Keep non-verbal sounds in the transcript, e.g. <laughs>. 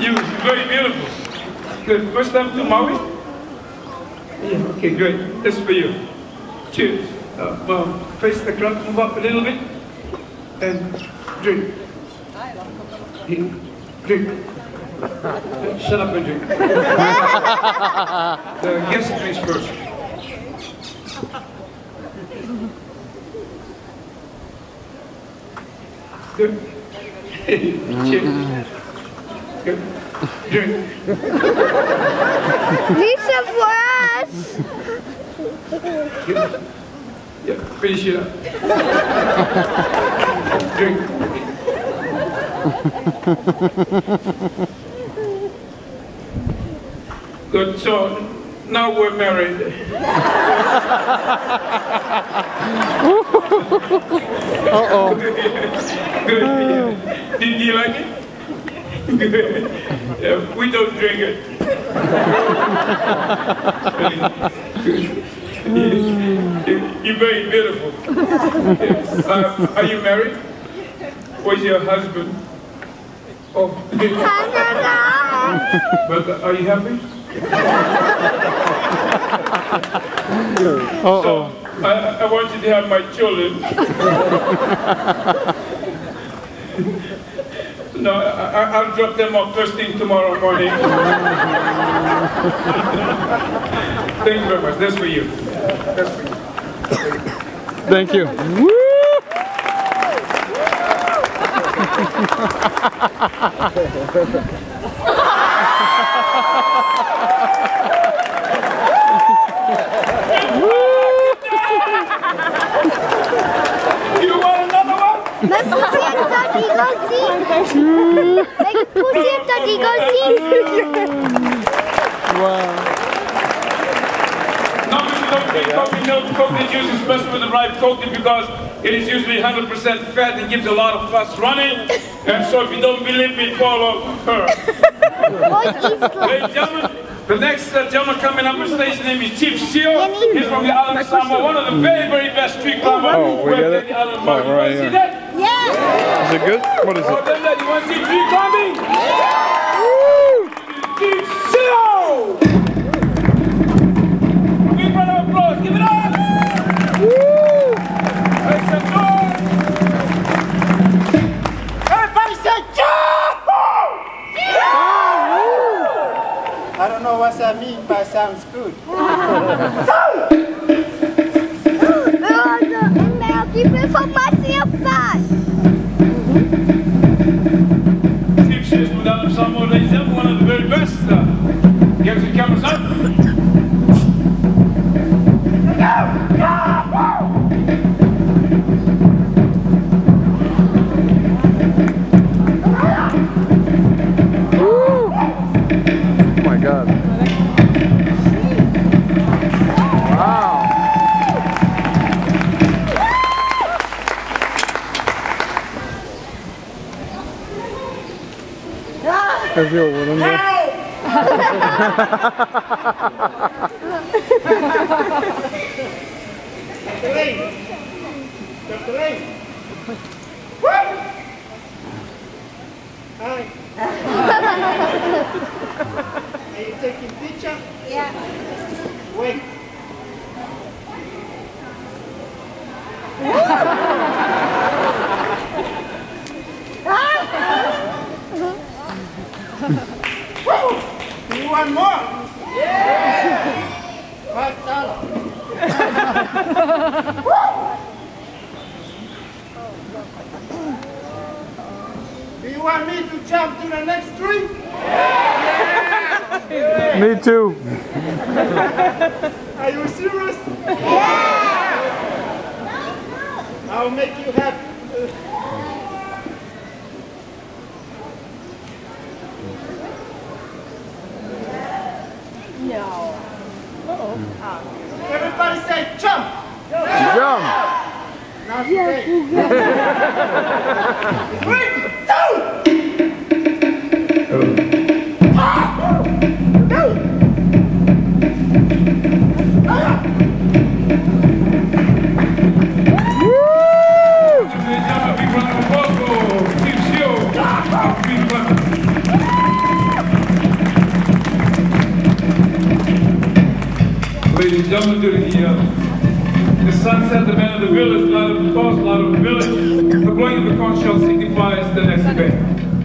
You very beautiful. Good. First time to Maui? Yeah, okay, great. This is for you. Cheers. Uh, um, face the crowd, move up a little bit, and drink. Drink. Shut up and drink. <laughs> the guest drinks first. Good. <laughs> Cheers. Good. Drink. Lisa for us. Good. Yeah, finish it up. Drink. Good, so now we're married. <laughs> Uh-oh. Good. Did you like it? Yeah, we don't drink it. You're very beautiful. Uh, are you married? Where's your husband? Oh, but uh, are you happy? Uh-oh. So, I, I want you to have my children. No, I, I- I'll drop them off first thing tomorrow morning. Thank you very much. That's for you. That's for you. Thank you. Woo! <laughs> You want another one? Me pusiento digo sí. Me pusiento digo. Wow. No, Mr. Don't drink coffee milk. Coconut juice is best with the ripe coconut because it is usually 100% fat and gives a lot of fast running. And so if you don't believe me, follow her. What is Ladies and gentlemen, the next uh, gentleman coming up on stage, his name is Chief Seal. He's from the Island of Samoa, one of the very, very best street climber. Oh, we who get it? the island of Oh, Maui. Right wanna see that? Yeah. Is it good? What is Oh, it? then that, you want to see tree climbing? Chief Seal! Big round of applause, give it up! Make some noise! Everybody say jump! I don't know what that means, but it sounds good. En mij diepe informatie Yes. Mm -hmm. Lane. Dr. Lane. Hi. Are you taking picture? Ja. Wait. You want more? Yeah! Five dollars. <laughs> Do you want me to jump to the next tree? Me too. <laughs> Are you serious? Yeah! I'll make you happy. Everybody say jump! Jump. Now today. <laughs> Three, two! Ladies the sunset of the village, lot of applause, a lot of the village. The blowing of the conch shell signifies the next event.